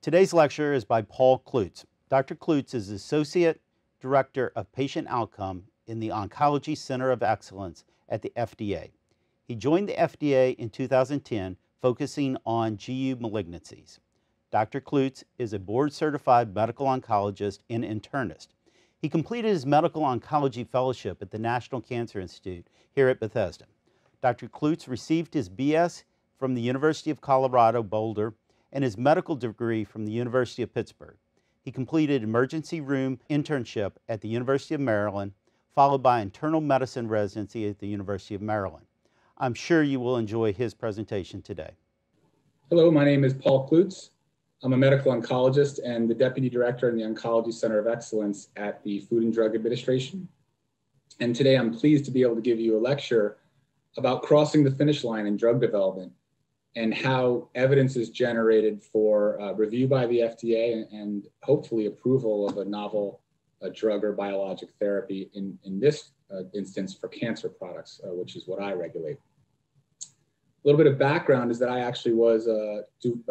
Today's lecture is by Paul Kluetz. Dr. Kluetz is Associate Director of Patient Outcome in the Oncology Center of Excellence at the FDA. He joined the FDA in 2010, focusing on GU malignancies. Dr. Kluetz is a board certified medical oncologist and internist. He completed his medical oncology fellowship at the National Cancer Institute here at Bethesda. Dr. Klutz received his BS from the University of Colorado Boulder and his medical degree from the University of Pittsburgh. He completed emergency room internship at the University of Maryland, followed by internal medicine residency at the University of Maryland. I'm sure you will enjoy his presentation today. Hello, my name is Paul Kluetz. I'm a medical oncologist and the Deputy Director in the Oncology Center of Excellence at the Food and Drug Administration. And today I'm pleased to be able to give you a lecture about crossing the finish line in drug development and how evidence is generated for uh, review by the FDA and, hopefully approval of a novel uh, drug or biologic therapy in, in this uh, instance for cancer products, uh, which is what I regulate. A little bit of background is that I actually was a,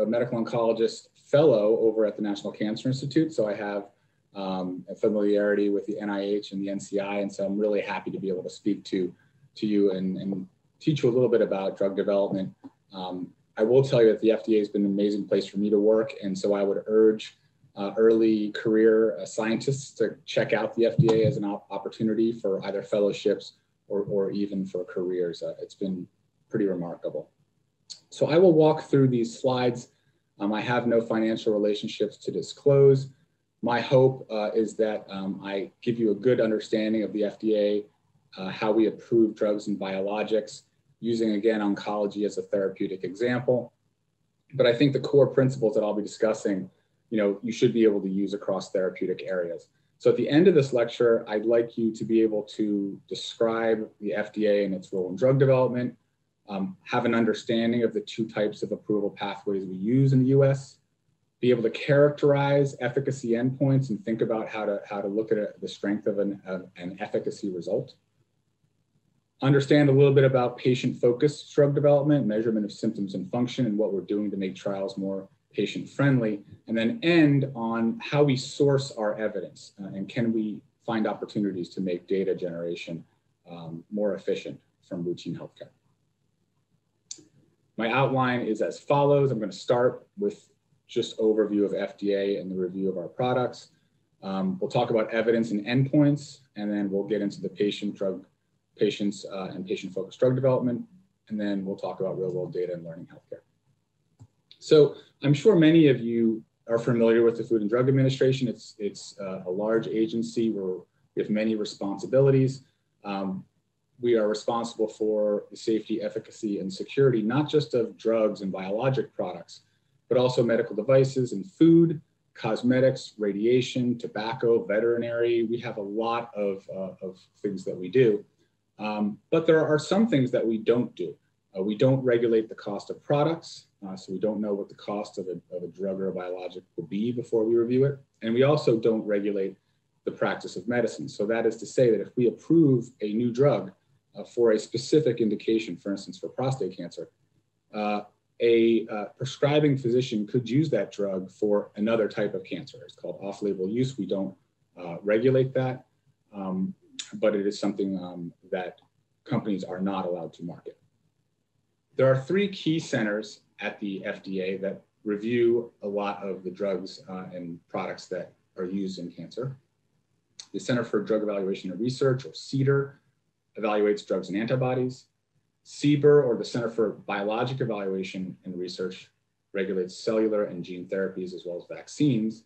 a medical oncologist fellow over at the National Cancer Institute. So I have um, a familiarity with the NIH and the NCI. And so I'm really happy to be able to speak to, to you and, and teach you a little bit about drug development. Um, I will tell you that the FDA has been an amazing place for me to work. And so I would urge uh, early career uh, scientists to check out the FDA as an op opportunity for either fellowships or, or even for careers. Uh, it's been pretty remarkable. So I will walk through these slides um, I have no financial relationships to disclose. My hope uh, is that um, I give you a good understanding of the FDA, uh, how we approve drugs and biologics, using again oncology as a therapeutic example. But I think the core principles that I'll be discussing, you know, you should be able to use across therapeutic areas. So at the end of this lecture, I'd like you to be able to describe the FDA and its role in drug development, um, have an understanding of the two types of approval pathways we use in the US, be able to characterize efficacy endpoints and think about how to, how to look at a, the strength of an, of an efficacy result. Understand a little bit about patient-focused drug development, measurement of symptoms and function, and what we're doing to make trials more patient-friendly, and then end on how we source our evidence, uh, and can we find opportunities to make data generation um, more efficient from routine healthcare. My outline is as follows. I'm going to start with just overview of FDA and the review of our products. Um, we'll talk about evidence and endpoints, and then we'll get into the patient drug, patients uh, and patient-focused drug development, and then we'll talk about real-world data and learning healthcare. So I'm sure many of you are familiar with the Food and Drug Administration. It's, it's uh, a large agency where we have many responsibilities. Um, we are responsible for the safety, efficacy, and security, not just of drugs and biologic products, but also medical devices and food, cosmetics, radiation, tobacco, veterinary. We have a lot of, uh, of things that we do. Um, but there are some things that we don't do. Uh, we don't regulate the cost of products, uh, so we don't know what the cost of a, of a drug or a biologic will be before we review it. And we also don't regulate the practice of medicine. So that is to say that if we approve a new drug, uh, for a specific indication, for instance, for prostate cancer, uh, a uh, prescribing physician could use that drug for another type of cancer. It's called off label use. We don't uh, regulate that, um, but it is something um, that companies are not allowed to market. There are three key centers at the FDA that review a lot of the drugs uh, and products that are used in cancer. The Center for Drug Evaluation and Research, or CDER, evaluates drugs and antibodies. CBER, or the Center for Biologic Evaluation and Research, regulates cellular and gene therapies as well as vaccines.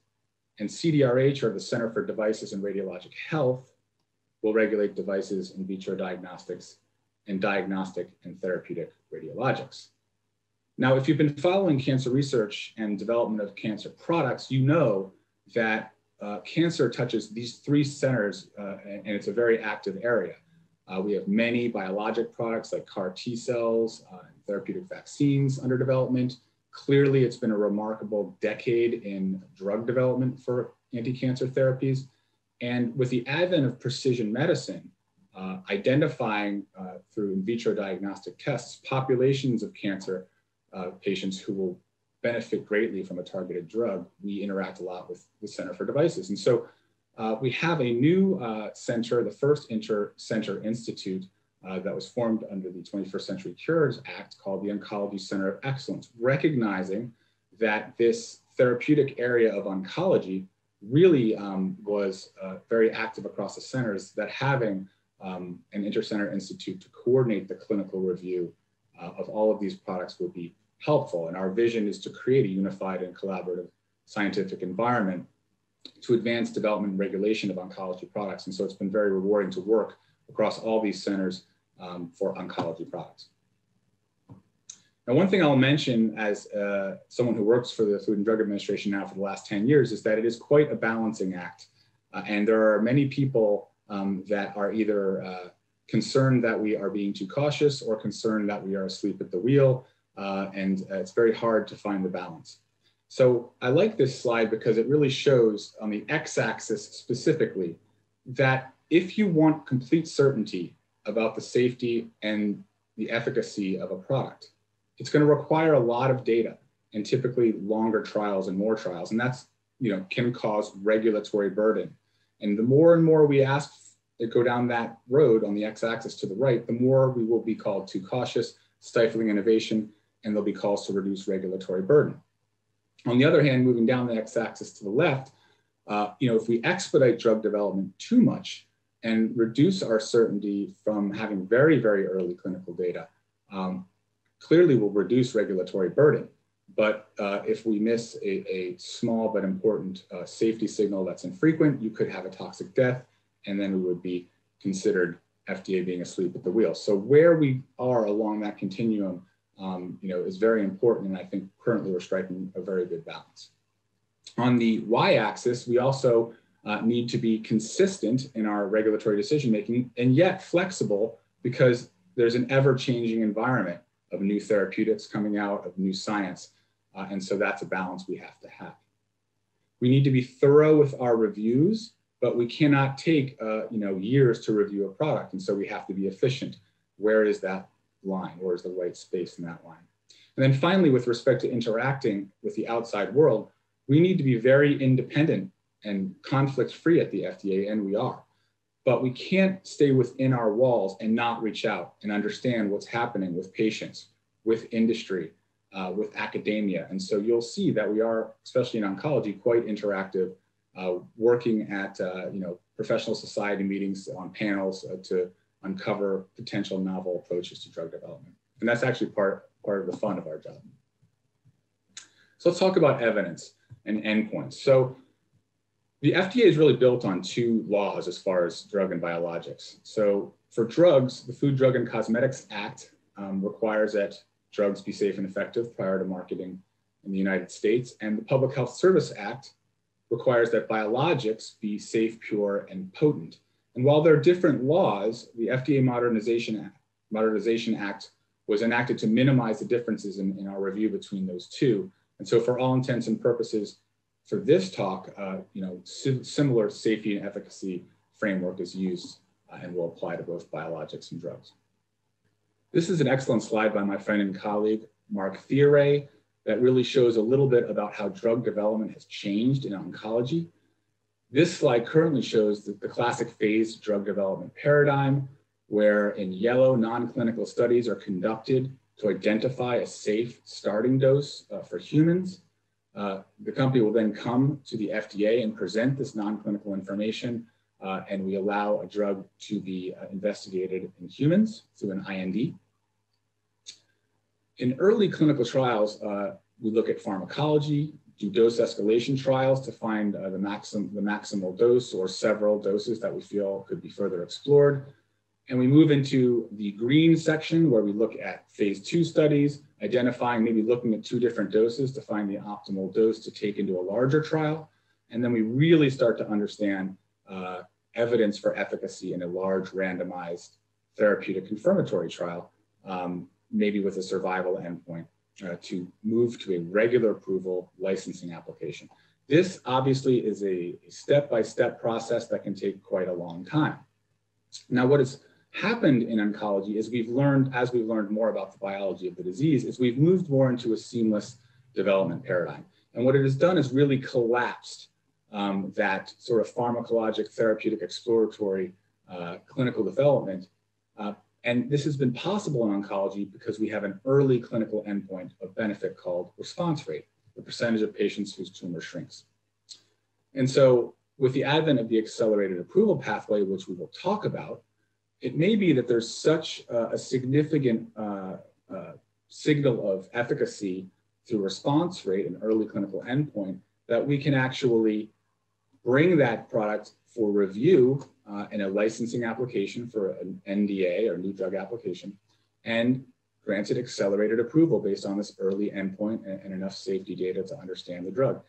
And CDRH, or the Center for Devices and Radiologic Health, will regulate devices in vitro diagnostics and diagnostic and therapeutic radiologics. Now, if you've been following cancer research and development of cancer products, you know that uh, cancer touches these three centers uh, and it's a very active area. Uh, we have many biologic products like CAR T cells, uh, therapeutic vaccines under development. Clearly, it's been a remarkable decade in drug development for anti-cancer therapies. And with the advent of precision medicine, uh, identifying uh, through in vitro diagnostic tests populations of cancer uh, patients who will benefit greatly from a targeted drug, we interact a lot with the Center for Devices. And so uh, we have a new uh, center, the first Inter-Center Institute uh, that was formed under the 21st Century Cures Act called the Oncology Center of Excellence, recognizing that this therapeutic area of oncology really um, was uh, very active across the centers that having um, an intercenter institute to coordinate the clinical review uh, of all of these products would be helpful. And our vision is to create a unified and collaborative scientific environment to advance development and regulation of oncology products. And so it's been very rewarding to work across all these centers um, for oncology products. Now, one thing I'll mention as uh, someone who works for the Food and Drug Administration now for the last 10 years is that it is quite a balancing act. Uh, and there are many people um, that are either uh, concerned that we are being too cautious or concerned that we are asleep at the wheel. Uh, and uh, it's very hard to find the balance. So I like this slide because it really shows on the x-axis specifically that if you want complete certainty about the safety and the efficacy of a product, it's going to require a lot of data and typically longer trials and more trials. And that's, you know, can cause regulatory burden. And the more and more we ask that go down that road on the x-axis to the right, the more we will be called too cautious, stifling innovation, and there'll be calls to reduce regulatory burden. On the other hand, moving down the x-axis to the left, uh, you know, if we expedite drug development too much and reduce our certainty from having very, very early clinical data, um, clearly will reduce regulatory burden. But uh, if we miss a, a small but important uh, safety signal that's infrequent, you could have a toxic death, and then we would be considered FDA being asleep at the wheel. So where we are along that continuum, um, you know, is very important, and I think currently we're striking a very good balance. On the y-axis, we also uh, need to be consistent in our regulatory decision making, and yet flexible because there's an ever-changing environment of new therapeutics coming out, of new science. Uh, and so that's a balance we have to have. We need to be thorough with our reviews, but we cannot take uh, you know, years to review a product. And so we have to be efficient. Where is that line? Where is the white space in that line? And then finally, with respect to interacting with the outside world, we need to be very independent and conflict free at the FDA, and we are but we can't stay within our walls and not reach out and understand what's happening with patients, with industry, uh, with academia. And so you'll see that we are, especially in oncology, quite interactive, uh, working at uh, you know professional society meetings on panels uh, to uncover potential novel approaches to drug development. And that's actually part, part of the fun of our job. So let's talk about evidence and endpoints. So the FDA is really built on two laws as far as drug and biologics. So for drugs, the Food, Drug, and Cosmetics Act um, requires that drugs be safe and effective prior to marketing in the United States. And the Public Health Service Act requires that biologics be safe, pure, and potent. And while there are different laws, the FDA Modernization Act, Modernization Act was enacted to minimize the differences in, in our review between those two. And so for all intents and purposes, for this talk, uh, you know, similar safety and efficacy framework is used uh, and will apply to both biologics and drugs. This is an excellent slide by my friend and colleague, Marc Theoret, that really shows a little bit about how drug development has changed in oncology. This slide currently shows the, the classic phase drug development paradigm, where in yellow, non-clinical studies are conducted to identify a safe starting dose uh, for humans uh, the company will then come to the FDA and present this non-clinical information, uh, and we allow a drug to be uh, investigated in humans through an IND. In early clinical trials, uh, we look at pharmacology, do dose escalation trials to find uh, the, maxim, the maximal dose or several doses that we feel could be further explored. And we move into the green section where we look at phase two studies, identifying, maybe looking at two different doses to find the optimal dose to take into a larger trial. And then we really start to understand uh, evidence for efficacy in a large randomized therapeutic confirmatory trial, um, maybe with a survival endpoint uh, to move to a regular approval licensing application. This obviously is a step-by-step -step process that can take quite a long time. Now, what is happened in oncology is we've learned, as we've learned more about the biology of the disease, is we've moved more into a seamless development paradigm. And what it has done is really collapsed um, that sort of pharmacologic, therapeutic, exploratory uh, clinical development. Uh, and this has been possible in oncology because we have an early clinical endpoint of benefit called response rate, the percentage of patients whose tumor shrinks. And so with the advent of the accelerated approval pathway, which we will talk about, it may be that there's such a significant uh, uh, signal of efficacy through response rate and early clinical endpoint that we can actually bring that product for review uh, in a licensing application for an NDA or new drug application and granted accelerated approval based on this early endpoint and, and enough safety data to understand the drug,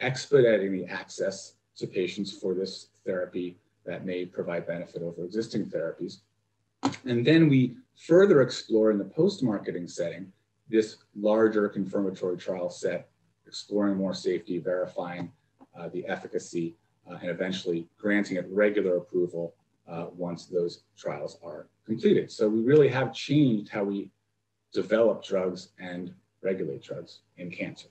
expediting the access to patients for this therapy that may provide benefit over existing therapies. And then we further explore in the post-marketing setting this larger confirmatory trial set, exploring more safety, verifying uh, the efficacy, uh, and eventually granting it regular approval uh, once those trials are completed. So we really have changed how we develop drugs and regulate drugs in cancer.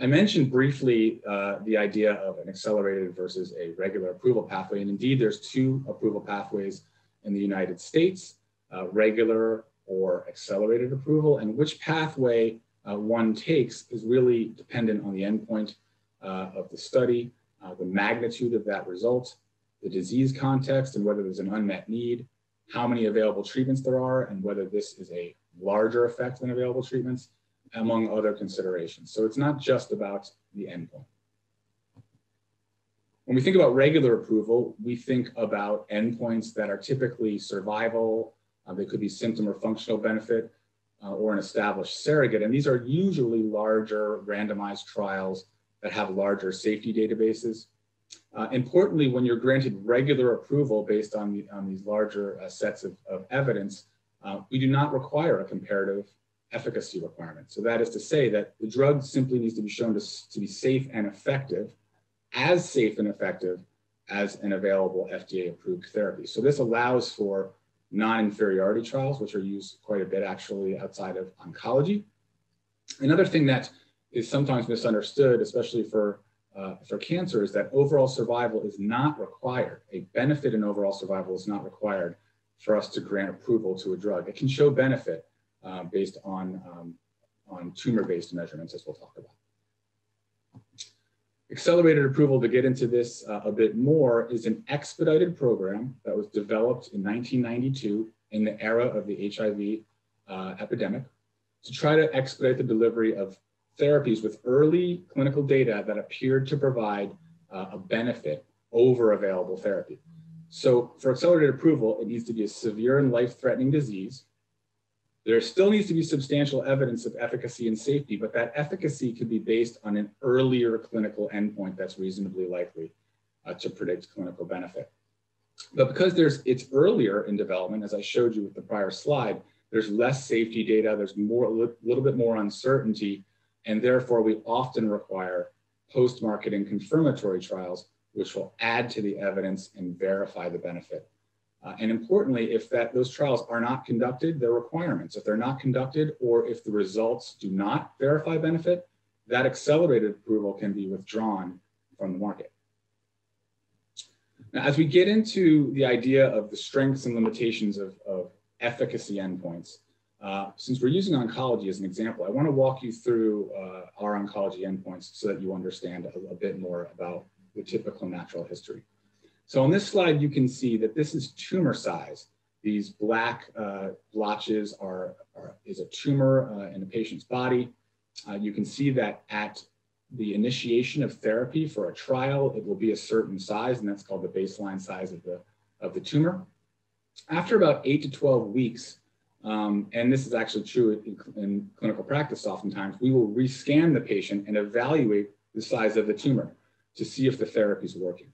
I mentioned briefly uh, the idea of an accelerated versus a regular approval pathway. And indeed, there's two approval pathways in the United States, uh, regular or accelerated approval. And which pathway uh, one takes is really dependent on the endpoint uh, of the study, uh, the magnitude of that result, the disease context, and whether there's an unmet need, how many available treatments there are, and whether this is a larger effect than available treatments, among other considerations. So it's not just about the endpoint. When we think about regular approval, we think about endpoints that are typically survival, uh, they could be symptom or functional benefit, uh, or an established surrogate. And these are usually larger randomized trials that have larger safety databases. Uh, importantly, when you're granted regular approval based on, the, on these larger uh, sets of, of evidence, uh, we do not require a comparative efficacy requirement. So that is to say that the drug simply needs to be shown to, to be safe and effective, as safe and effective as an available FDA approved therapy. So this allows for non-inferiority trials, which are used quite a bit actually outside of oncology. Another thing that is sometimes misunderstood, especially for, uh, for cancer, is that overall survival is not required. A benefit in overall survival is not required for us to grant approval to a drug. It can show benefit uh, based on, um, on tumor-based measurements, as we'll talk about. Accelerated approval, to get into this uh, a bit more, is an expedited program that was developed in 1992 in the era of the HIV uh, epidemic to try to expedite the delivery of therapies with early clinical data that appeared to provide uh, a benefit over available therapy. So for accelerated approval, it needs to be a severe and life-threatening disease. There still needs to be substantial evidence of efficacy and safety, but that efficacy could be based on an earlier clinical endpoint that's reasonably likely uh, to predict clinical benefit. But because there's it's earlier in development, as I showed you with the prior slide, there's less safety data, there's more a little bit more uncertainty and therefore we often require post-marketing confirmatory trials, which will add to the evidence and verify the benefit. Uh, and importantly, if that those trials are not conducted, they're requirements. If they're not conducted, or if the results do not verify benefit, that accelerated approval can be withdrawn from the market. Now, as we get into the idea of the strengths and limitations of, of efficacy endpoints, uh, since we're using oncology as an example, I want to walk you through uh, our oncology endpoints so that you understand a, a, bit more about the typical natural history. So on this slide, you can see that this is tumor size. These black uh, blotches are, are, is a tumor uh, in a patient's body. Uh, you can see that at the initiation of therapy for a trial, it will be a certain size, and that's called the baseline size of the, of the tumor. After about eight to 12 weeks, um, and this is actually true in, in, clinical practice oftentimes, we will rescan the patient and evaluate the size of the tumor to see if the therapy is working.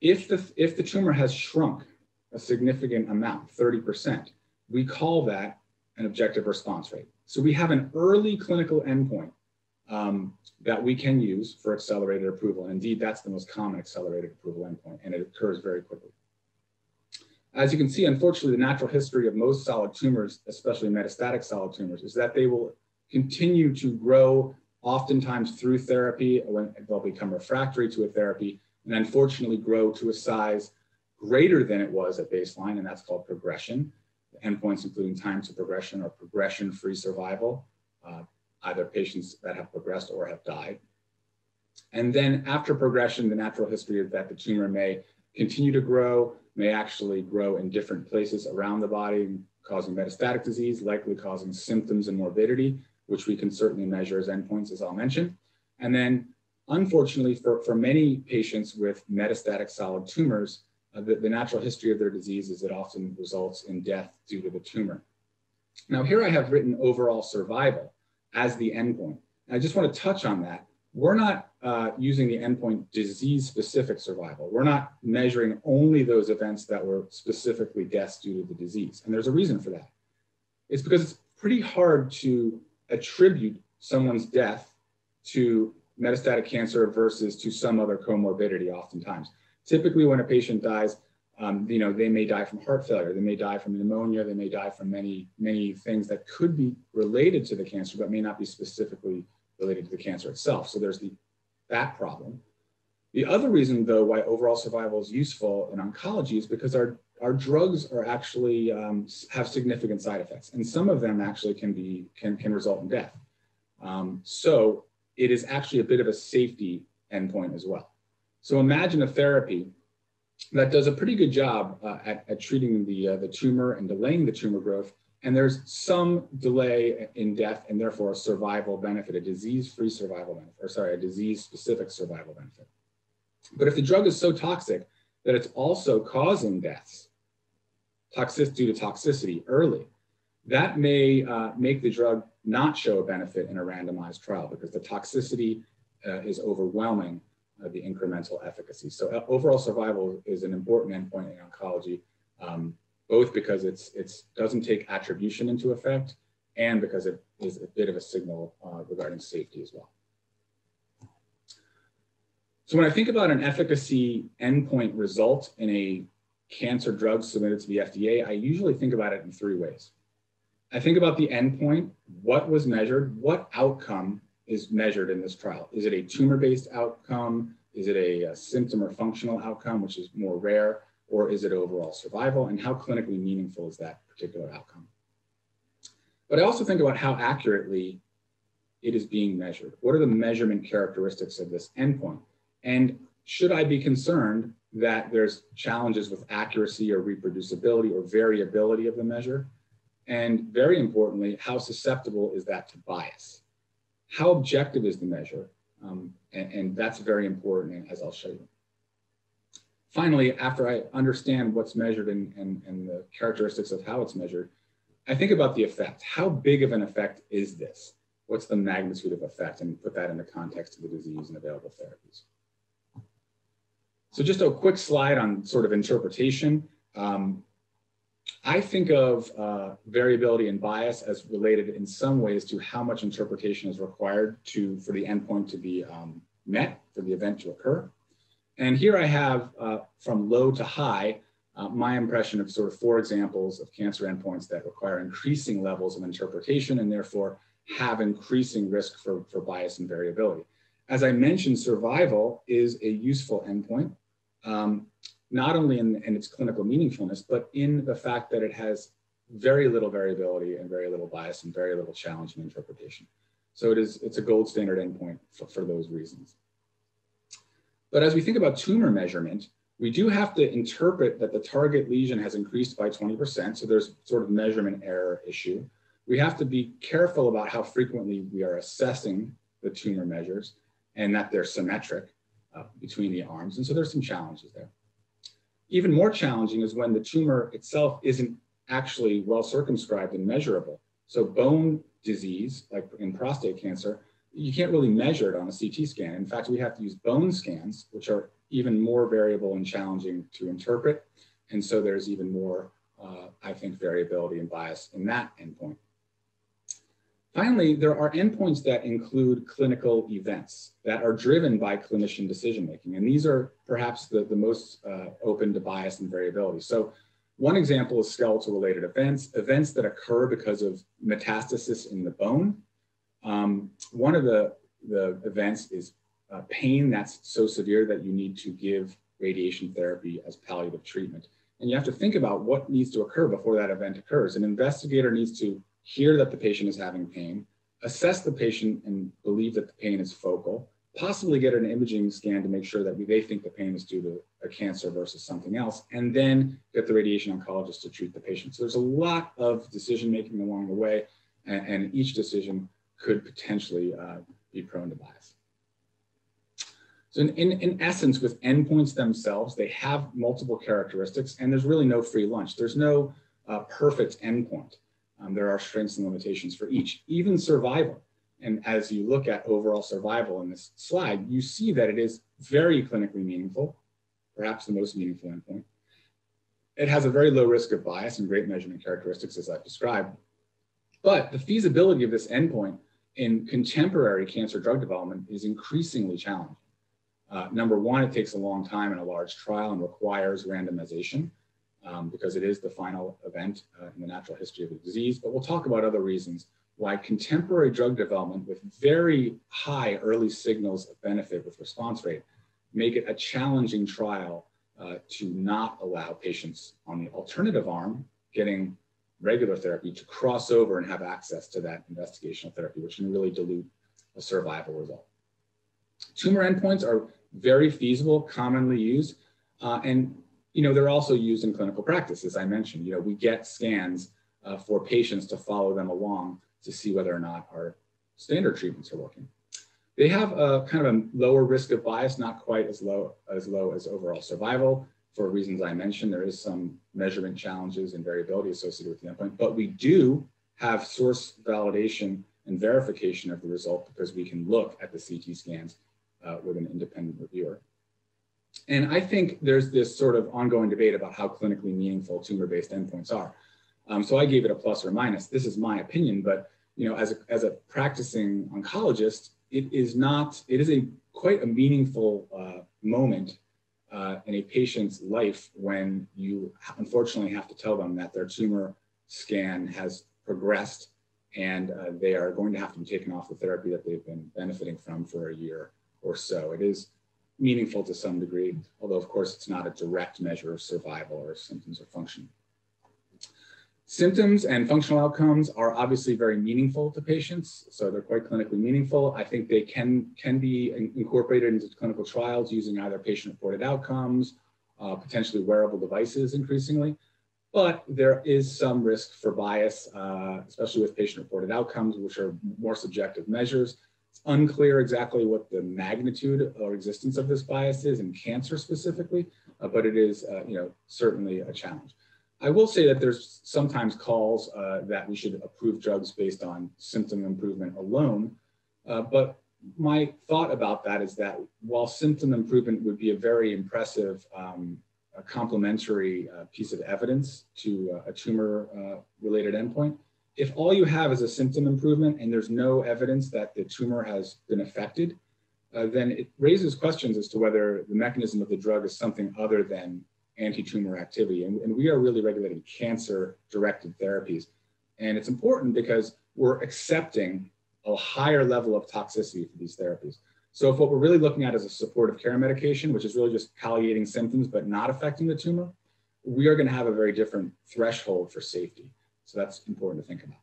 If the, if the tumor has shrunk a significant amount, 30%, we call that an objective response rate. So we have an early clinical endpoint um, that we can use for accelerated approval. And indeed, that's the most common accelerated approval endpoint, and it occurs very quickly. As you can see, unfortunately, the natural history of most solid tumors, especially metastatic solid tumors, is that they will continue to grow, oftentimes through therapy, when they'll become refractory to a therapy, and unfortunately grow to a size greater than it was at baseline, and that's called progression. The endpoints including time to progression or progression-free survival, uh, either patients that have progressed or have died. And then after progression, the natural history is that the tumor may continue to grow, may actually grow in different places around the body, causing metastatic disease, likely causing symptoms and morbidity, which we can certainly measure as endpoints, as I'll mention. And then, unfortunately, for, for many patients with metastatic solid tumors, uh, the, the natural history of their disease is it often results in death due to the tumor. Now, here I have written overall survival as the endpoint. I just want to touch on that. We're not uh, using the endpoint disease specific survival. We're not measuring only those events that were specifically deaths due to the disease. And there's a reason for that. It's because it's pretty hard to attribute someone's death to metastatic cancer versus to some other comorbidity oftentimes. Typically when a patient dies, um, you know, they may die from heart failure, they may die from pneumonia, they may die from many, many things that could be related to the cancer, but may not be specifically related to the cancer itself. So there's the that problem. The other reason, though, why overall survival is useful in oncology is because our, our drugs are actually um, have significant side effects, and some of them actually can be can can result in death. Um, so it is actually a bit of a safety endpoint as well. So imagine a therapy that does a pretty good job uh, at, at, treating the uh, the tumor and delaying the tumor growth, and there's some delay in death and therefore a survival benefit, a disease-free survival benefit, or sorry, a disease-specific survival benefit. But if the drug is so toxic that it's also causing deaths, toxic due to toxicity early, that may uh, make the drug not show a benefit in a randomized trial because the toxicity uh, is overwhelming uh, the incremental efficacy. So uh, overall survival is an important endpoint in oncology. Um, both because it's it's doesn't take attribution into effect and because it is a bit of a signal uh, regarding safety as well. So when I think about an efficacy endpoint result in a cancer drug submitted to the FDA, I usually think about it in three ways. I think about the endpoint, what was measured, what outcome is measured in this trial. Is it a tumor-based outcome? Is it a, a symptom or functional outcome, which is more rare? or is it overall survival? And how clinically meaningful is that particular outcome? But I also think about how accurately it is being measured. What are the measurement characteristics of this endpoint? And should I be concerned that there's challenges with accuracy or reproducibility or variability of the measure? And very importantly, how susceptible is that to bias? How objective is the measure? Um, and, and that's very important, as I'll show you finally, after I understand what's measured and, and, and the characteristics of how it's measured, I think about the effect. How big of an effect is this? What's the magnitude of effect? And put that in the context of the disease and available therapies. So just a quick slide on sort of interpretation. Um, I think of uh, variability and bias as related in some ways to how much interpretation is required to for the endpoint to be um, met, for the event to occur. And here I have uh, from low to high, uh, my impression of sort of four examples of cancer endpoints that require increasing levels of interpretation and therefore have increasing risk for, for bias and variability. As I mentioned, survival is a useful endpoint, um, not only in, in its clinical meaningfulness, but in the fact that it has very little variability and very little bias and very little challenge in interpretation. So it is, it's a gold standard endpoint for, for those reasons. But as we think about tumor measurement, we do have to interpret that the target lesion has increased by 20%. So there's sort of measurement error issue. We have to be careful about how frequently we are assessing the tumor measures and that they're symmetric uh, between the arms. And so there's some challenges there. Even more challenging is when the tumor itself isn't actually well circumscribed and measurable. So bone disease, like in prostate cancer, you can't really measure it on a CT scan. In fact, we have to use bone scans, which are even more variable and challenging to interpret. And so there's even more, uh, I think, variability and bias in that endpoint. Finally, there are endpoints that include clinical events that are driven by clinician decision-making. And these are perhaps the, the most uh, open to bias and variability. So one example is skeletal related events, events that occur because of metastasis in the bone Um, one of the, the events is uh, pain that's so severe that you need to give radiation therapy as palliative treatment. And you have to think about what needs to occur before that event occurs. An investigator needs to hear that the patient is having pain, assess the patient and believe that the pain is focal, possibly get an imaging scan to make sure that they think the pain is due to a cancer versus something else, and then get the radiation oncologist to treat the patient. So there's a lot of decision making along the way, and, and each decision could potentially uh, be prone to bias. So in, in, in, essence, with endpoints themselves, they have multiple characteristics, and there's really no free lunch. There's no uh, perfect endpoint. Um, there are strengths and limitations for each, even survival. And as you look at overall survival in this slide, you see that it is very clinically meaningful, perhaps the most meaningful endpoint. It has a very low risk of bias and great measurement characteristics, as I've described. But the feasibility of this endpoint in contemporary cancer drug development is increasingly challenging. Uh, number one, it takes a long time in a large trial and requires randomization um, because it is the final event uh, in the natural history of the disease. But we'll talk about other reasons why contemporary drug development with very high early signals of benefit with response rate make it a challenging trial uh, to not allow patients on the alternative arm getting regular therapy to cross over and have access to that investigational therapy, which can really dilute a survival result. Tumor endpoints are very feasible, commonly used, uh, and you know they're also used in clinical practice. As I mentioned, you know we get scans uh, for patients to follow them along to see whether or not our standard treatments are working. They have a kind of a lower risk of bias, not quite as low as low as overall survival. For reasons I mentioned, there is some measurement challenges and variability associated with the endpoint, but we do have source validation and verification of the result because we can look at the CT scans uh, with an independent reviewer. And I think there's this sort of ongoing debate about how clinically meaningful tumor-based endpoints are. Um, so I gave it a plus or minus. This is my opinion, but you know, as a, as a practicing oncologist, it is not, it is a quite a meaningful uh, moment uh, in a patient's life when you unfortunately have to tell them that their tumor scan has progressed and uh, they are going to have to be taken off the therapy that they've been benefiting from for a year or so. It is meaningful to some degree, although of course it's not a direct measure of survival or symptoms or function. Symptoms and functional outcomes are obviously very meaningful to patients, so they're quite clinically meaningful. I think they can, can be incorporated into clinical trials using either patient-reported outcomes, uh, potentially wearable devices increasingly, but there is some risk for bias, uh, especially with patient-reported outcomes, which are more subjective measures. It's unclear exactly what the magnitude or existence of this bias is in cancer specifically, uh, but it is, uh, you know, certainly a challenge. I will say that there's sometimes calls uh, that we should approve drugs based on symptom improvement alone. Uh, but my thought about that is that while symptom improvement would be a very impressive um, a complementary uh, piece of evidence to uh, a tumor uh, related endpoint, if all you have is a symptom improvement and there's no evidence that the tumor has been affected, uh, then it raises questions as to whether the mechanism of the drug is something other than anti-tumor activity. And, and we are really regulating cancer-directed therapies. And it's important because we're accepting a higher level of toxicity for these therapies. So if what we're really looking at is a supportive care medication, which is really just palliating symptoms but not affecting the tumor, we are going to have a very different threshold for safety. So that's important to think about.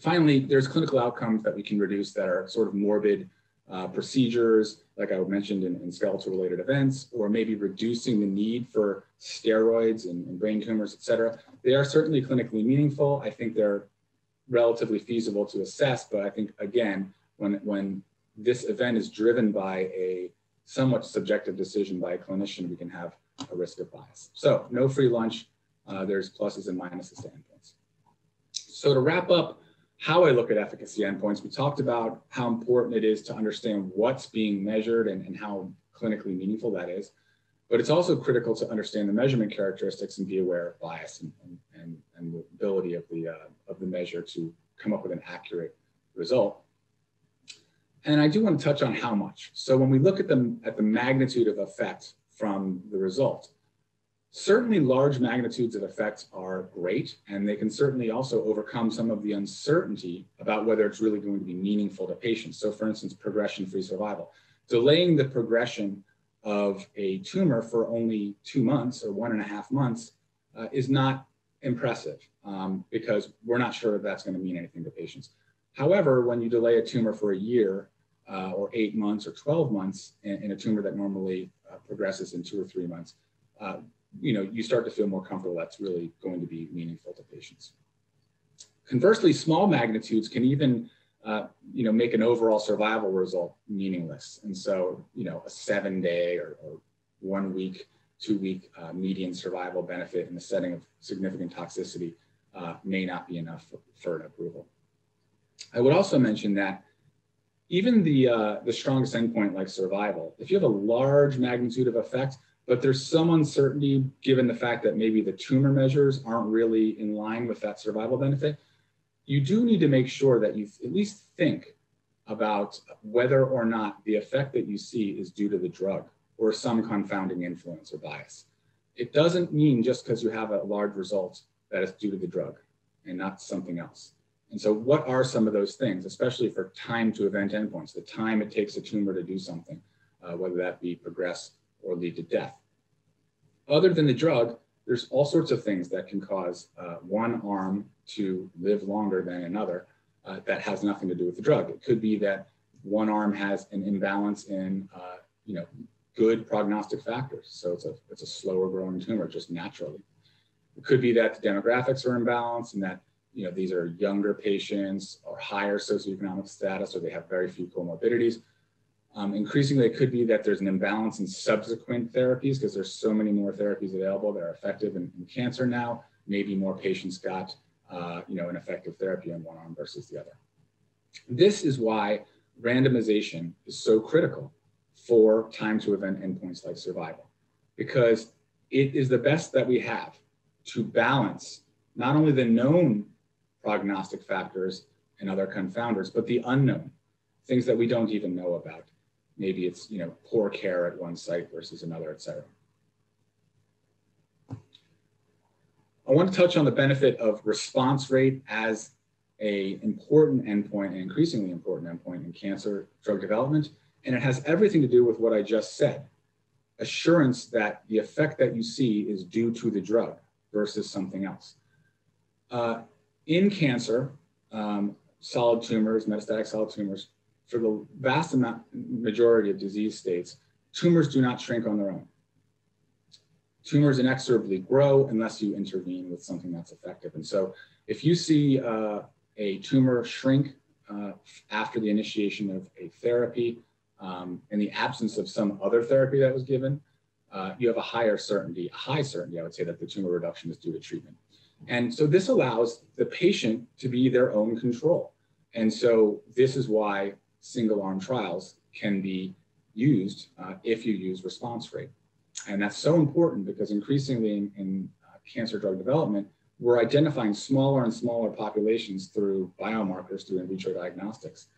Finally, there's clinical outcomes that we can reduce that are sort of morbid uh, procedures, like I mentioned in, in, skeletal related events, or maybe reducing the need for steroids and, and, brain tumors, et cetera. They are certainly clinically meaningful. I think they're relatively feasible to assess, but I think, again, when, when this event is driven by a somewhat subjective decision by a clinician, we can have a risk of bias. So no free lunch. Uh, there's pluses and minuses to endpoints. So to wrap up, how I look at efficacy endpoints. We talked about how important it is to understand what's being measured and, and how clinically meaningful that is. But it's also critical to understand the measurement characteristics and be aware of bias and, and, and the ability of the, uh, of the measure to come up with an accurate result. And I do want to touch on how much. So when we look at the, at the magnitude of effect from the result, Certainly large magnitudes of effects are great, and they can certainly also overcome some of the uncertainty about whether it's really going to be meaningful to patients. So, for instance, progression free survival. Delaying the progression of a tumor for only two months or one and a half months uh, is not impressive um, because we're not sure if that's going to mean anything to patients. However, when you delay a tumor for a year uh, or eight months or 12 months in, in a tumor that normally uh, progresses in two or three months, uh, you know, you start to feel more comfortable that's really going to be meaningful to patients. Conversely, small magnitudes can even, uh, you know, make an overall survival result meaningless. And so, you know, a seven day or, or one week, two week uh, median survival benefit in the setting of significant toxicity uh, may not be enough for, for, an approval. I would also mention that even the, uh, the strongest endpoint like survival, if you have a large magnitude of effect, but there's some uncertainty given the fact that maybe the tumor measures aren't really in line with that survival benefit, you do need to make sure that you at least think about whether or not the effect that you see is due to the drug or some confounding influence or bias. It doesn't mean just because you have a large result that it's due to the drug and not something else. And so, what are some of those things, especially for time to event endpoints, the time it takes a tumor to do something, uh, whether that be progress or lead to death? Other than the drug, there's all sorts of things that can cause uh, one arm to live longer than another uh, that has nothing to do with the drug. It could be that one arm has an imbalance in, uh, you know, good prognostic factors. So it's a, it's a slower growing tumor just naturally. It could be that the demographics are imbalanced and that, you know, these are younger patients or higher socioeconomic status or they have very few comorbidities. Um, increasingly, it could be that there's an imbalance in subsequent therapies because there's so many more therapies available that are effective in, in cancer now. Maybe more patients got, uh, you know, an effective therapy on one arm versus the other. This is why randomization is so critical for time to event endpoints like survival, because it is the best that we have to balance not only the known prognostic factors and other confounders, but the unknown things that we don't even know about maybe it's you know poor care at one site versus another, et cetera. I want to touch on the benefit of response rate as a important endpoint, an increasingly important endpoint in cancer drug development, and it has everything to do with what I just said. Assurance that the effect that you see is due to the drug versus something else. Uh, in cancer, um, solid tumors, metastatic solid tumors, for the vast amount, majority of disease states, tumors do not shrink on their own. Tumors inexorably grow unless you intervene with something that's effective. And so if you see uh, a tumor shrink uh, after the initiation of a therapy um, in the absence of some other therapy that was given, uh, you have a higher certainty, a high certainty, I would say, that the tumor reduction is due to treatment. And so this allows the patient to be their own control. And so this is why single arm trials can be used uh, if you use response rate. And that's so important because increasingly in, in uh, cancer drug development, we're identifying smaller and smaller populations through biomarkers, through in vitro diagnostics,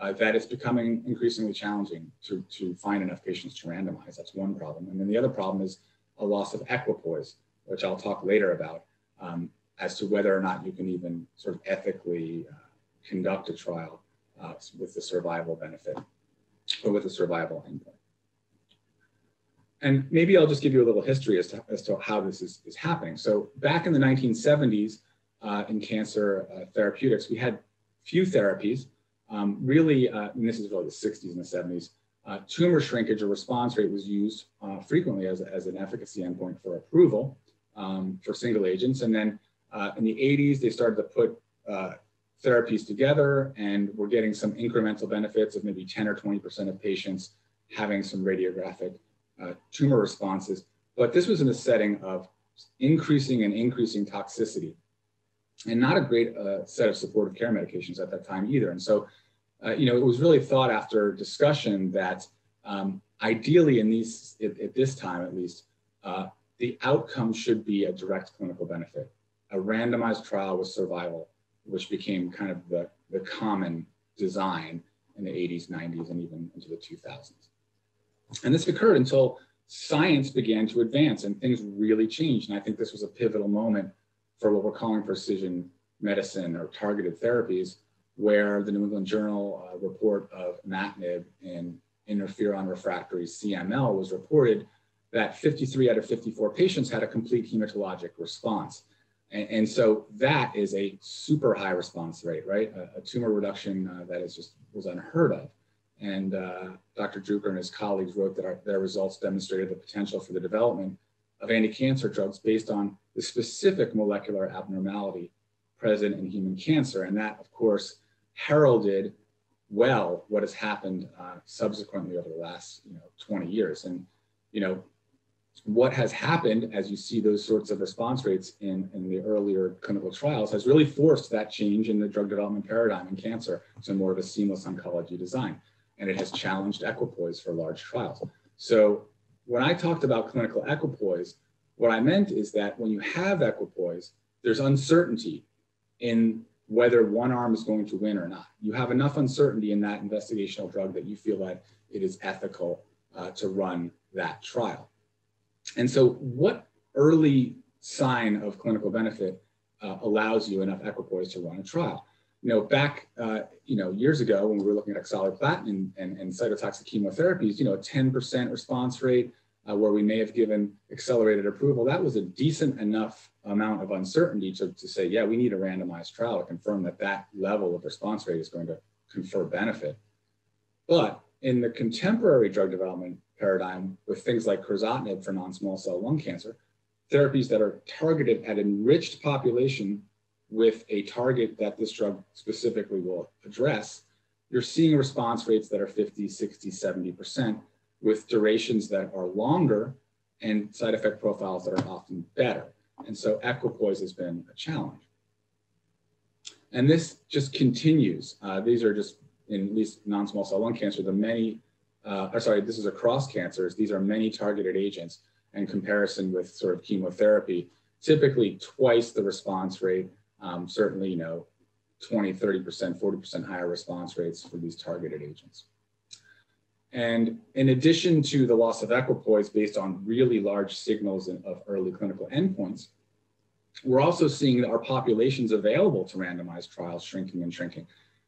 uh, that it's becoming increasingly challenging to, to find enough patients to randomize. That's one problem. And then the other problem is a loss of equipoise, which I'll talk later about, um, as to whether or not you can even sort of ethically uh, conduct a trial uh, with the survival benefit or with the survival endpoint. And maybe I'll just give you a little history as to, as to how this is, is happening. So back in the 1970s uh, in cancer uh, therapeutics, we had few therapies. Um, really, uh, and this is really the 60s and the 70s, uh, tumor shrinkage or response rate was used uh, frequently as, as an efficacy endpoint for approval um, for single agents. And then in the 80s, they started to put therapies together and we're getting some incremental benefits of maybe 10 or 20% of patients having some radiographic uh, tumor responses. But this was in a setting of increasing and increasing toxicity and not a great uh, set of supportive care medications at that time either. And so, uh, you know, it was really thought after discussion that um, ideally in these, at, at, this time at least, uh, the outcome should be a direct clinical benefit, a randomized trial with survival which became kind of the, the common design in the 80s, 90s, and even into the 2000s. And this occurred until science began to advance and things really changed. And I think this was a pivotal moment for what we're calling precision medicine or targeted therapies, where the New England Journal uh, report of imatinib in interferon refractory CML was reported that 53 out of 54 patients had a complete hematologic response. And, and so that is a super high response rate, right? A, a tumor reduction uh, that is just was unheard of. And uh, Dr. Druker and his colleagues wrote that our, their results demonstrated the potential for the development of anti-cancer drugs based on the specific molecular abnormality present in human cancer. And that, of course, heralded well what has happened uh, subsequently over the last you know 20 years and you know what has happened as you see those sorts of response rates in, in the earlier clinical trials has really forced that change in the drug development paradigm in cancer to more of a seamless oncology design and it has challenged equipoise for large trials so when i talked about clinical equipoise what i meant is that when you have equipoise there's uncertainty in whether one arm is going to win or not. You have enough uncertainty in that investigational drug that you feel that it is ethical uh, to run that trial. And so, what early sign of clinical benefit uh, allows you enough equipoise to run a trial? You know, back uh, you know years ago when we were looking at oxaliplatin and, and, and cytotoxic chemotherapies, you know, a 10% response rate uh, where we may have given accelerated approval, that was a decent enough amount of uncertainty to, to say, yeah, we need a randomized trial to confirm that that level of response rate is going to confer benefit. But in the contemporary drug development paradigm with things like crizotinib for non-small cell lung cancer, therapies that are targeted at enriched population with a target that this drug specifically will address, you're seeing response rates that are 50, 60, 70% with durations that are longer and side effect profiles that are often better. And so equipoise has been a challenge. And this just continues. Uh, these are just, in at least non-small cell lung cancer, the many, uh, or sorry, this is across cancers. These are many targeted agents in comparison with sort of chemotherapy, typically twice the response rate, um, certainly, you know, 20, 30%, 40% higher response rates for these targeted agents. And in addition to the loss of equipoise based on really large signals of early clinical endpoints, we're also seeing our populations available to randomized trials shrinking and shrinking.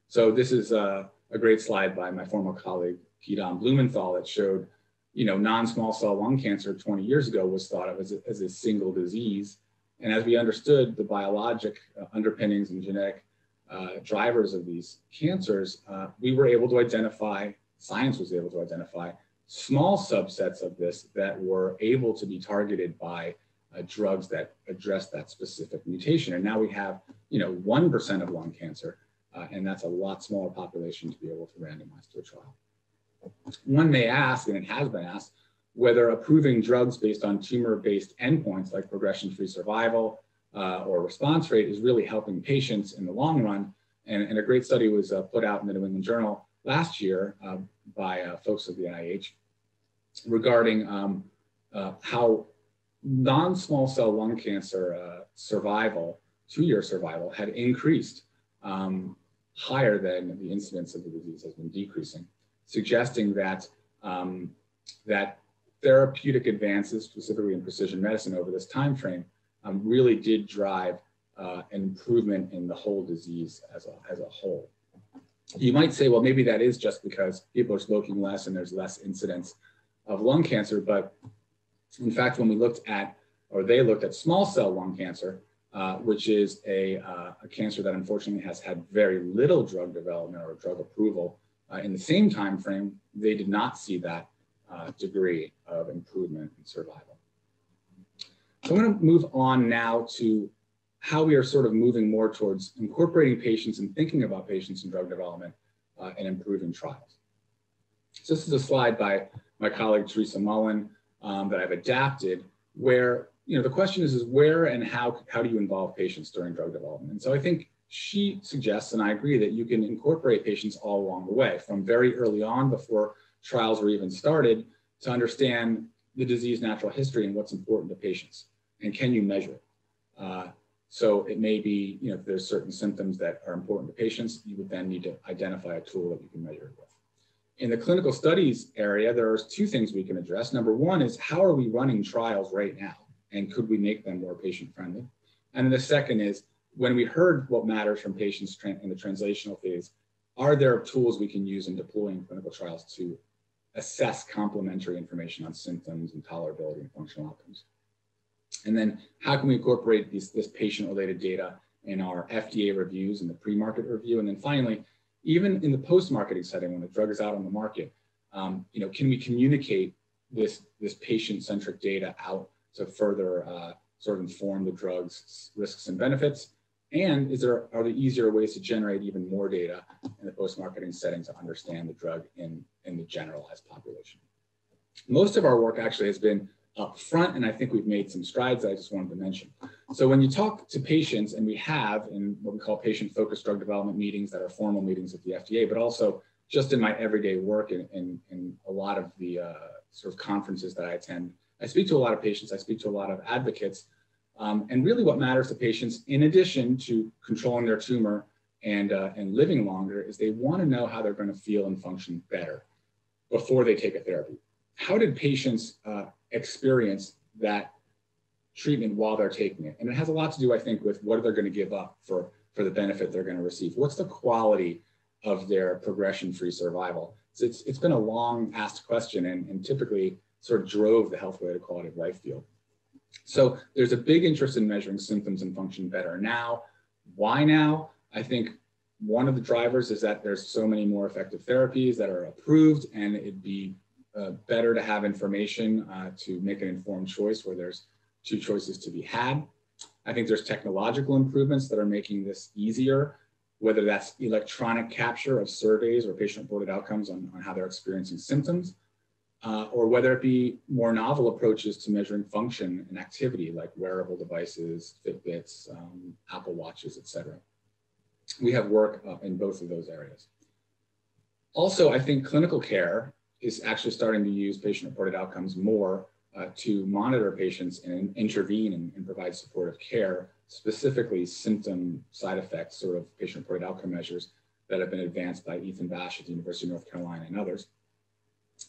So this is a, a great slide by my former colleague, Gideon Blumenthal, that showed, you know, non-small cell lung cancer 20 years ago was thought of as a, as a single disease. And as we understood the biologic uh, underpinnings and genetic uh, drivers of these cancers, uh, we were able to identify science was able to identify small subsets of this that were able to be targeted by uh, drugs that address that specific mutation. And now we have, you know, 1% of lung cancer, uh, and that's a lot smaller population to be able to randomize to a trial. One may ask, and it has been asked, whether approving drugs based on tumor-based endpoints like progression-free survival uh, or response rate is really helping patients in the long run. And, and a great study was uh, put out in the New England Journal last year uh, by folks at the NIH regarding um, uh, how non-small cell lung cancer uh, survival, two-year survival, had increased um, higher than the incidence of the disease has been decreasing, suggesting that um, that therapeutic advances, specifically in precision medicine over this time frame, um, really did drive uh, an improvement in the whole disease as a, as a whole. You might say, well, maybe that is just because people are smoking less and there's less incidence of lung cancer. But in fact, when we looked at, or they looked at small cell lung cancer, uh, which is a, uh, a, cancer that unfortunately has had very little drug development or drug approval in the same time frame, they did not see that uh, degree of improvement in survival. So I'm going to move on now to how we are sort of moving more towards incorporating patients and thinking about patients in drug development uh, and improving trials. So this is a slide by my colleague Theresa Mullin um, that I've adapted where, you know, the question is, is where and how, how do you involve patients during drug development? And so I think she suggests, and I agree, that you can incorporate patients all along the way from very early on before trials were even started to understand the disease natural history and what's important to patients. And can you measure it? Uh, so it may be, you know, if there's certain symptoms that are important to patients, you would then need to identify a tool that you can measure it with. In the clinical studies area, there are two things we can address. Number one is how are we running trials right now? And could we make them more patient friendly? And the second is when we heard what matters from patients in the translational phase, are there tools we can use in deploying clinical trials to assess complementary information on symptoms and tolerability and functional outcomes? And then how can we incorporate these, this patient-related data in our FDA reviews and the pre-market review? And then finally, even in the post-marketing setting, when the drug is out on the market, um, you know, can we communicate this, this patient-centric data out to further uh, sort of inform the drug's risks and benefits? And is there are there easier ways to generate even more data in the post-marketing setting to understand the drug in, in the generalized population? Most of our work actually has been up front, and I think we've made some strides that I just wanted to mention. So when you talk to patients, and we have in what we call patient-focused drug development meetings that are formal meetings with the FDA, but also just in my everyday work and in, a lot of the uh, sort of conferences that I attend, I speak to a lot of patients, I speak to a lot of advocates um, and really what matters to patients, in addition to controlling their tumor and, uh, and living longer, is they want to know how they're going to feel and function better before they take a therapy. How did patients uh, experience that treatment while they're taking it? And it has a lot to do, I think, with what are they're going to give up for, for the benefit they're going to receive. What's the quality of their progression-free survival? So it's, it's been a long asked question and, and typically sort of drove the health-related quality of life field. So there's a big interest in measuring symptoms and function better now. Why now? I think one of the drivers is that there's so many more effective therapies that are approved and it'd be uh, better to have information uh, to make an informed choice where there's two choices to be had. I think there's technological improvements that are making this easier, whether that's electronic capture of surveys or patient-reported outcomes on, on how they're experiencing symptoms, uh, or whether it be more novel approaches to measuring function and activity like wearable devices, Fitbits, um, Apple Watches, et cetera. We have work uh, in both of those areas. Also, I think clinical care is actually starting to use patient-reported outcomes more uh, to monitor patients and intervene and, and, provide supportive care, specifically symptom side effects, sort of patient-reported outcome measures that have been advanced by Ethan Basch at the University of North Carolina and others.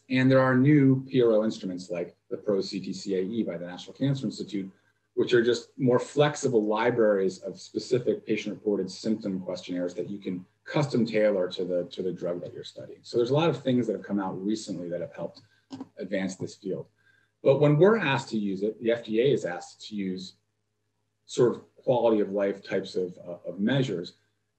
And there are new PRO instruments like the PRO-CTCAE by the National Cancer Institute, which are just more flexible libraries of specific patient-reported symptom questionnaires that you can custom tailor to the, to the drug that you're studying. So there's a lot of things that have come out recently that have helped advance this field. But when we're asked to use it, the FDA is asked to use sort of quality of life types of, uh, of measures,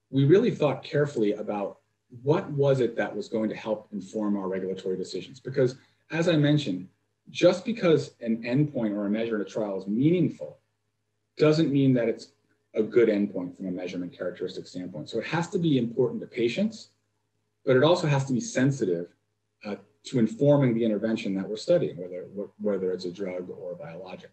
we really thought carefully about what was it that was going to help inform our regulatory decisions? Because as I mentioned, just because an endpoint or a measure in a trial is meaningful doesn't mean that it's a good endpoint from a measurement characteristic standpoint. So it has to be important to patients, but it also has to be sensitive uh, to informing the intervention that we're studying, whether, whether it's a drug or a biologic.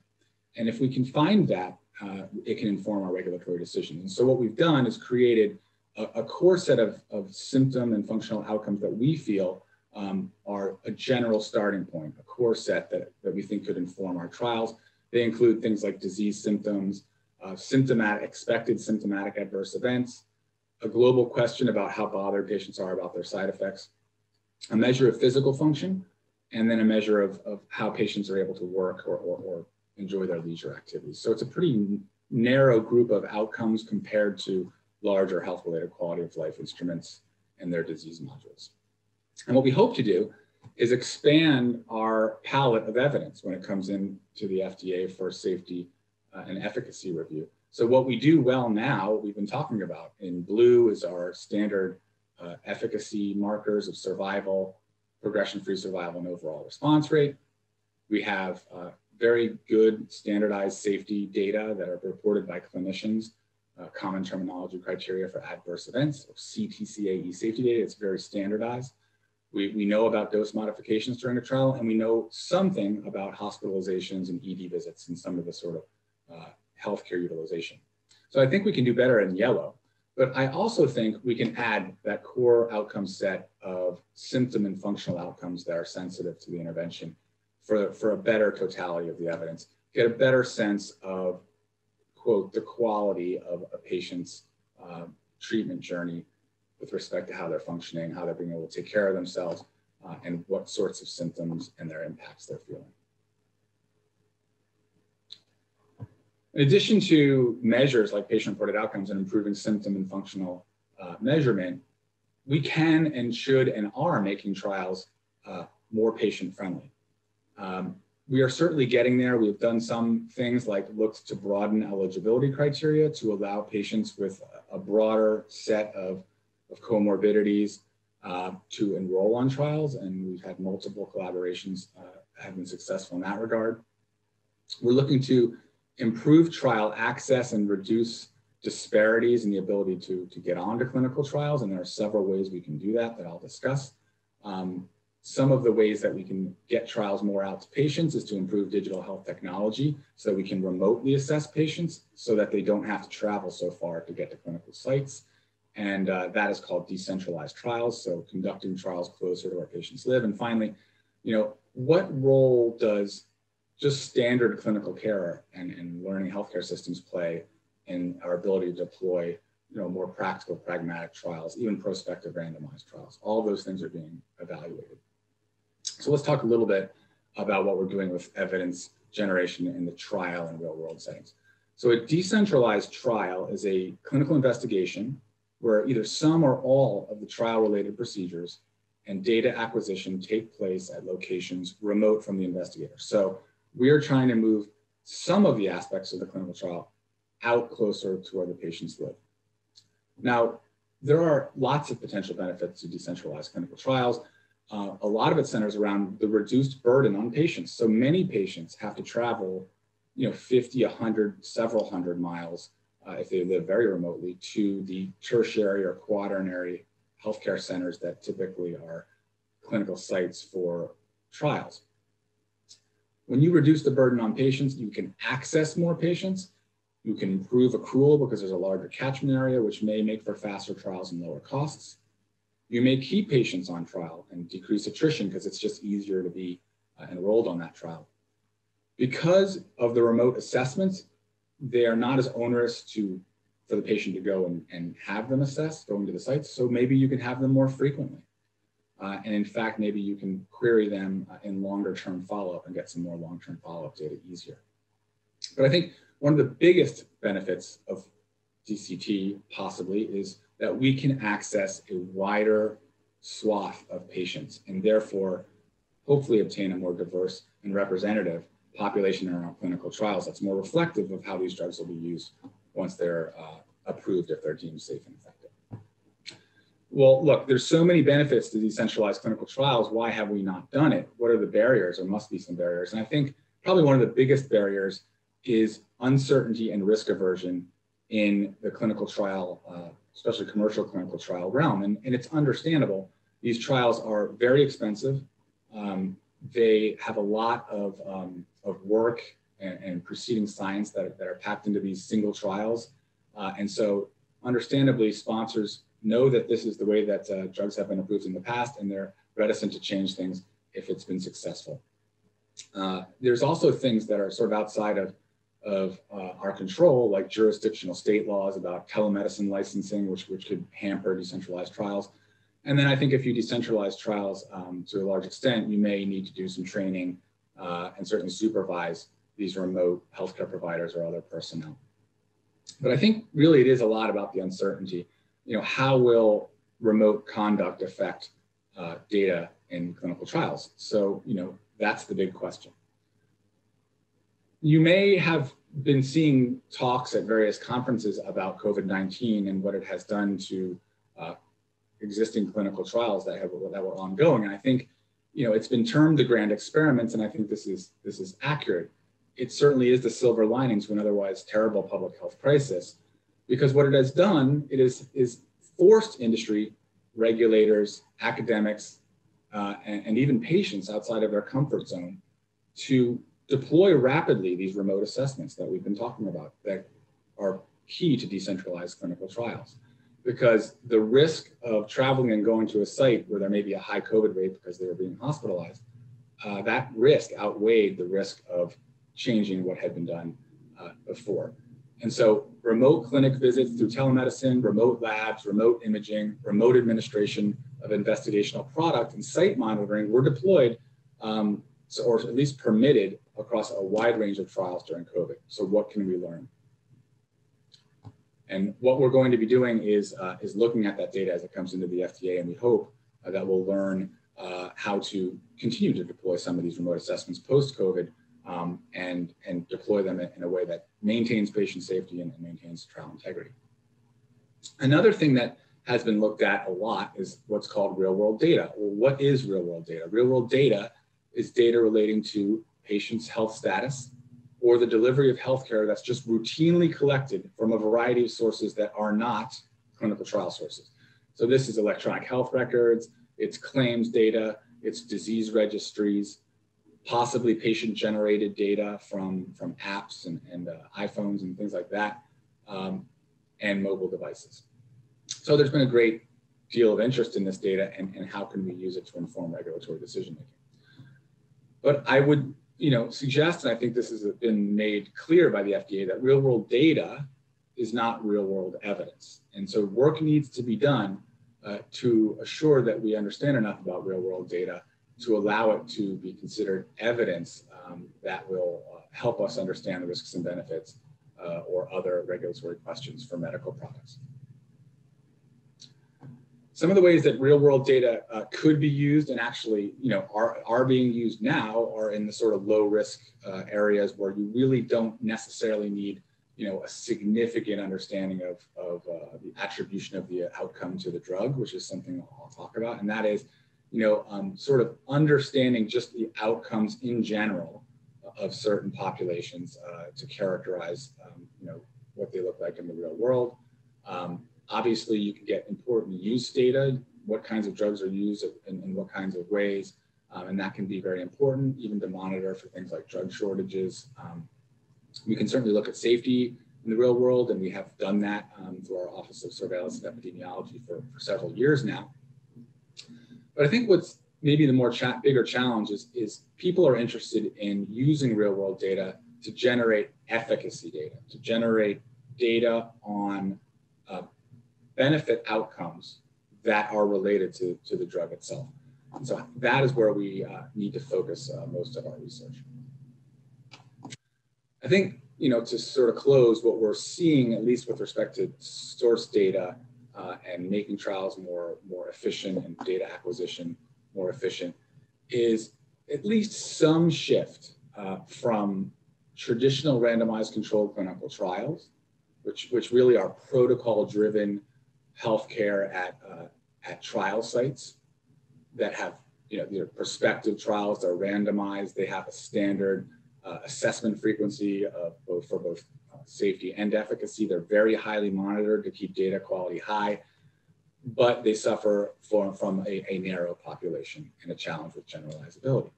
And if we can find that, uh, it can inform our regulatory decisions. And so what we've done is created a, a core set of, of symptom and functional outcomes that we feel um, are a general starting point, a core set that, that we think could inform our trials. They include things like disease symptoms, uh, symptomatic, expected symptomatic adverse events, a global question about how bothered patients are about their side effects, a measure of physical function, and then a measure of, of how patients are able to work or, or, or enjoy their leisure activities. So it's a pretty narrow group of outcomes compared to larger health related quality of life instruments and their disease modules. And what we hope to do is expand our palette of evidence when it comes in to the FDA for safety uh, and efficacy review. So what we do well now, we've been talking about in blue is our standard uh, efficacy markers of survival, progression-free survival, and overall response rate. We have uh, very good standardized safety data that are reported by clinicians uh, common terminology criteria for adverse events, or CTCAE safety data. It's very standardized. We, we know about dose modifications during a trial, and we know something about hospitalizations and ED visits and some of the sort of uh, healthcare utilization. So I think we can do better in yellow, but I also think we can add that core outcome set of symptom and functional outcomes that are sensitive to the intervention for, for a better totality of the evidence, get a better sense of quote, the quality of a patient's uh, treatment journey with respect to how they're functioning, how they're being able to take care of themselves, uh, and what sorts of symptoms and their impacts they're feeling. In addition to measures like patient-reported outcomes and improving symptom and functional uh, measurement, we can and should and are making trials uh, more patient-friendly. Um, we are certainly getting there. We've done some things like looked to broaden eligibility criteria to allow patients with a broader set of, of comorbidities uh, to enroll on trials, and we've had multiple collaborations uh, have been successful in that regard. We're looking to improve trial access and reduce disparities in the ability to, to get onto clinical trials, and there are several ways we can do that that I'll discuss. Um, some of the ways that we can get trials more out to patients is to improve digital health technology so we can remotely assess patients so that they don't have to travel so far to get to clinical sites. And uh, that is called decentralized trials, so conducting trials closer to where patients live. And finally, you know, what role does just standard clinical care and, and learning healthcare systems play in our ability to deploy you know, more practical, pragmatic trials, even prospective randomized trials. All those things are being evaluated. So let's talk a little bit about what we're doing with evidence generation in the trial and real world settings. So a decentralized trial is a clinical investigation where either some or all of the trial related procedures and data acquisition take place at locations remote from the investigator. So we are trying to move some of the aspects of the clinical trial out closer to where the patients live. Now, there are lots of potential benefits to decentralized clinical trials. Uh, a lot of it centers around the reduced burden on patients. So many patients have to travel, you know, 50, 100, several hundred miles uh, if they live very remotely to the tertiary or quaternary healthcare centers that typically are clinical sites for trials. When you reduce the burden on patients, you can access more patients. You can improve accrual because there's a larger catchment area, which may make for faster trials and lower costs. You may keep patients on trial and decrease attrition because it's just easier to be uh, enrolled on that trial. Because of the remote assessments, they are not as onerous to for the patient to go and, and have them assessed going to the sites. So maybe you can have them more frequently. Uh, and in fact, maybe you can query them uh, in longer term follow-up and get some more long-term follow-up data easier. But I think one of the biggest benefits of DCT possibly is that we can access a wider swath of patients and therefore hopefully obtain a more diverse and representative population in our clinical trials that's more reflective of how these drugs will be used once they're uh, approved if they're deemed safe and effective. Well, look, there's so many benefits to decentralized clinical trials. Why have we not done it? What are the barriers? There must be some barriers. And I think probably one of the biggest barriers is uncertainty and risk aversion in the clinical trial uh, especially commercial clinical trial realm. And, and it's understandable. These trials are very expensive. Um, they have a lot of, um, of work and, and, preceding science that, that are packed into these single trials. Uh, and so, understandably, sponsors know that this is the way that uh, drugs have been approved in the past, and they're reticent to change things if it's been successful. Uh, there's also things that are sort of outside of of uh, our control, like jurisdictional state laws about telemedicine licensing, which, which could hamper decentralized trials. And then I think if you decentralize trials um, to a large extent, you may need to do some training uh, and certainly supervise these remote healthcare providers or other personnel. But I think really it is a lot about the uncertainty. You know, how will remote conduct affect uh, data in clinical trials? So, you know, that's the big question you may have been seeing talks at various conferences about COVID 19 and what it has done to uh, existing clinical trials that, have, that were ongoing. And I think you know, it's been termed the grand experiments, and I think this is this is accurate. It certainly is the silver linings to an otherwise terrible public health crisis, because what it has done, it is is forced industry, regulators, academics, uh, and, and even patients outside of their comfort zone to deploy rapidly these remote assessments that we've been talking about that are key to decentralized clinical trials. Because the risk of traveling and going to a site where there may be a high COVID rate because they were being hospitalized, uh, that risk outweighed the risk of changing what had been done uh, before. And so remote clinic visits through telemedicine, remote labs, remote imaging, remote administration of investigational product and site monitoring were deployed um, so, or at least permitted across a wide range of trials during COVID. So what can we learn? And what we're going to be doing is, uh, is looking at that data as it comes into the FDA, and we hope uh, that we'll learn uh, how to continue to deploy some of these remote assessments post-COVID um, and, and deploy them in a way that maintains patient safety and, and maintains trial integrity. Another thing that has been looked at a lot is what's called real world data. Well, what is real world data? Real world data is data relating to patients' health status or the delivery of healthcare that's just routinely collected from a variety of sources that are not clinical trial sources. So this is electronic health records, it's claims data, it's disease registries, possibly patient generated data from, from apps and, and uh, iPhones and things like that, um, and mobile devices. So there's been a great deal of interest in this data and, and how can we use it to inform regulatory decision making. But I would, you know, suggest, and I think this has been made clear by the FDA, that real world data is not real world evidence. And so work needs to be done uh, to assure that we understand enough about real world data to allow it to be considered evidence um, that will uh, help us understand the risks and benefits uh, or other regulatory questions for medical products. Some of the ways that real world data uh, could be used and actually, you know, are, are being used now are in the sort of low risk uh, areas where you really don't necessarily need, you know, a significant understanding of, of uh, the attribution of the outcome to the drug, which is something I'll talk about. And that is, you know, um, sort of understanding just the outcomes in general of certain populations uh, to characterize, um, you know, what they look like in the real world. Um, Obviously, you can get important use data, what kinds of drugs are used and in what kinds of ways. Um, and that can be very important, even to monitor for things like drug shortages. Um, we can certainly look at safety in the real world, and we have done that um, through our Office of Surveillance and Epidemiology for, for several years now. But I think what's maybe the more cha bigger challenge is, is people are interested in using real world data to generate efficacy data, to generate data on benefit outcomes that are related to, to the drug itself. And so that is where we uh, need to focus uh, most of our research. I think, you know, to sort of close, what we're seeing, at least with respect to source data uh, and making trials more, more efficient and data acquisition more efficient, is at least some shift uh, from traditional randomized controlled clinical trials, which, which really are protocol driven healthcare at uh, at trial sites that have you know their prospective trials. They're randomized. They have a standard uh, assessment frequency of both for both uh, safety and efficacy. They're very highly monitored to keep data quality high, but they suffer from, from a, a narrow population and a challenge with generalizability.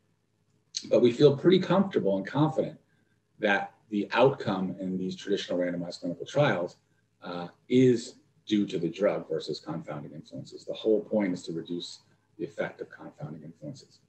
But we feel pretty comfortable and confident that the outcome in these traditional randomized clinical trials uh, is due to the drug versus confounding influences. The whole point is to reduce the effect of confounding influences.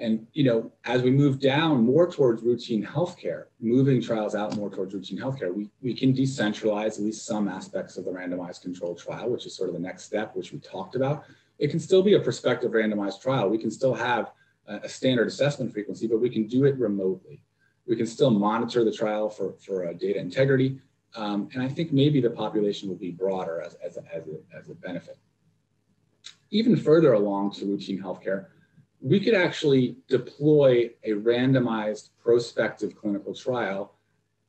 And you know, as we move down more towards routine healthcare, moving trials out more towards routine healthcare, we, we can decentralize at least some aspects of the randomized controlled trial, which is sort of the next step, which we talked about. It can still be a prospective randomized trial. We can still have a, a standard assessment frequency, but we can do it remotely. We can still monitor the trial for, for uh, data integrity. Um, and I think maybe the population will be broader as, as, a, as, a, as a benefit. Even further along to routine healthcare, we could actually deploy a randomized prospective clinical trial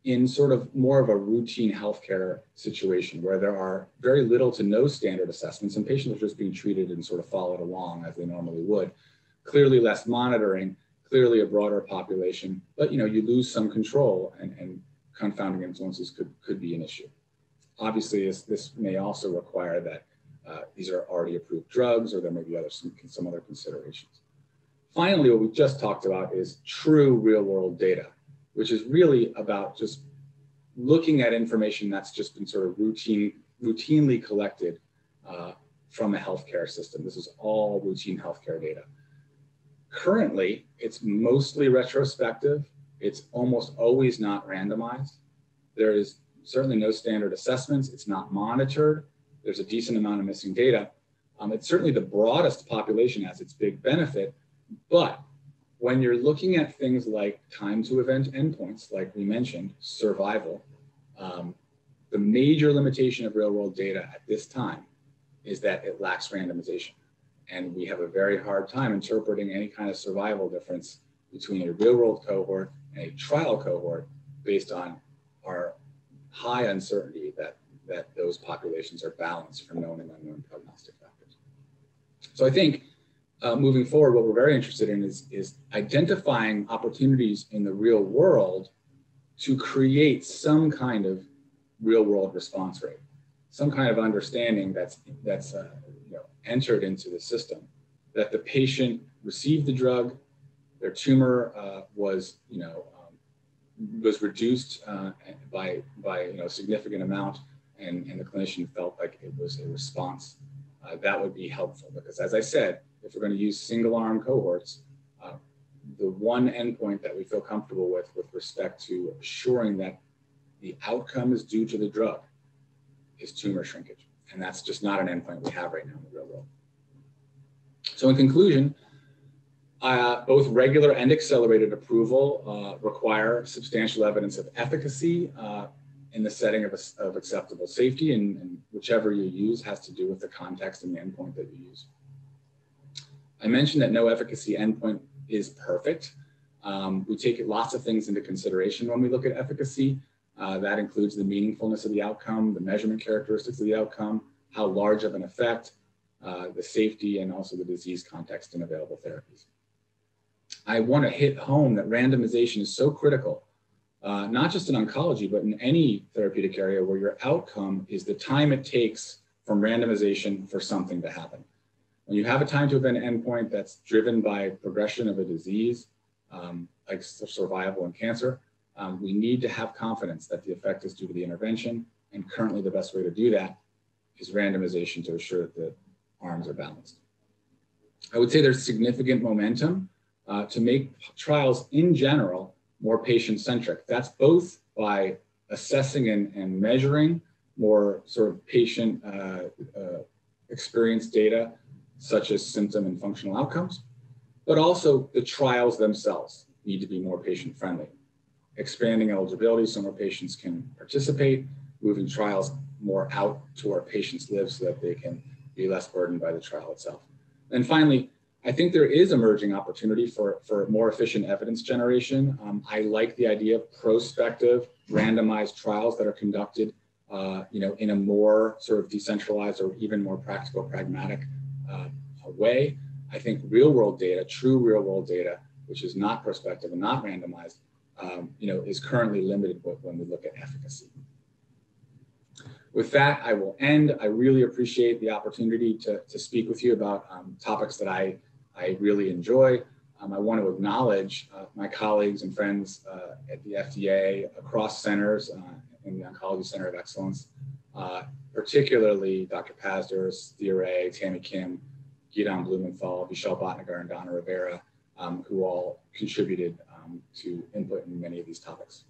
in sort of more of a routine healthcare situation where there are very little to no standard assessments and patients are just being treated and sort of followed along as they normally would. Clearly less monitoring, clearly a broader population, but you know, you lose some control and, and confounding influences could, could be an issue. Obviously, this, this may also require that uh, these are already approved drugs or there may be other, some, some other considerations. Finally, what we just talked about is true real world data, which is really about just looking at information that's just been sort of routine, routinely collected uh, from a healthcare system. This is all routine healthcare data. Currently, it's mostly retrospective it's almost always not randomized. There is certainly no standard assessments. It's not monitored. There's a decent amount of missing data. Um, it's certainly the broadest population has its big benefit, but when you're looking at things like time to event endpoints, like we mentioned, survival, um, the major limitation of real world data at this time is that it lacks randomization. And we have a very hard time interpreting any kind of survival difference between a real world cohort a trial cohort based on our high uncertainty that, that those populations are balanced for known and unknown prognostic factors. So I think uh, moving forward, what we're very interested in is, is identifying opportunities in the real world to create some kind of real world response rate, some kind of understanding that's, that's uh, you know, entered into the system, that the patient received the drug, their tumor uh, was, you know, um, was reduced uh, by, by, you know, a significant amount, and, and the clinician felt like it was a response. Uh, that would be helpful because, as I said, if we're going to use single arm cohorts, uh, the one endpoint that we feel comfortable with with respect to assuring that the outcome is due to the drug is tumor shrinkage. And that's just not an endpoint we have right now in the real world. So in conclusion, uh, both regular and accelerated approval uh, require substantial evidence of efficacy uh, in the setting of, a, of acceptable safety, and, and, whichever you use has to do with the context and the endpoint that you use. I mentioned that no efficacy endpoint is perfect. Um, we take lots of things into consideration when we look at efficacy. Uh, that includes the meaningfulness of the outcome, the measurement characteristics of the outcome, how large of an effect, uh, the safety, and also the disease context and available therapies. I want to hit home that randomization is so critical, uh, not just in oncology, but in any therapeutic area where your outcome is the time it takes from randomization for something to happen. When you have a time to event endpoint that's driven by progression of a disease, um, like survival in cancer, um, we need to have confidence that the effect is due to the intervention. And currently, the best way to do that is randomization to assure that the arms are balanced. I would say there's significant momentum uh, to make trials in general more patient centric. That's both by assessing and, and measuring more sort of patient uh, uh, experience data, such as symptom and functional outcomes, but also the trials themselves need to be more patient friendly expanding eligibility so more patients can participate, moving trials more out to where patients live so that they can be less burdened by the trial itself. And finally, I think there is emerging opportunity for, for more efficient evidence generation. Um, I like the idea of prospective randomized trials that are conducted uh, you know, in a more sort of decentralized or even more practical, pragmatic uh, way. I think real world data, true real world data, which is not prospective and not randomized, um, you know, is currently limited when we look at efficacy. With that, I will end. I really appreciate the opportunity to, to speak with you about um, topics that I, I really enjoy. Um, I want to acknowledge uh, my colleagues and friends uh, at the FDA across centers uh, in the Oncology Center of Excellence, uh, particularly Dr. Pazdur's, Thea Ray, Tamy Kim, Gideon Blumenthal, Vishal Bhatnagar, and Donna Rivera, um, who all contributed um, to input in many of these topics.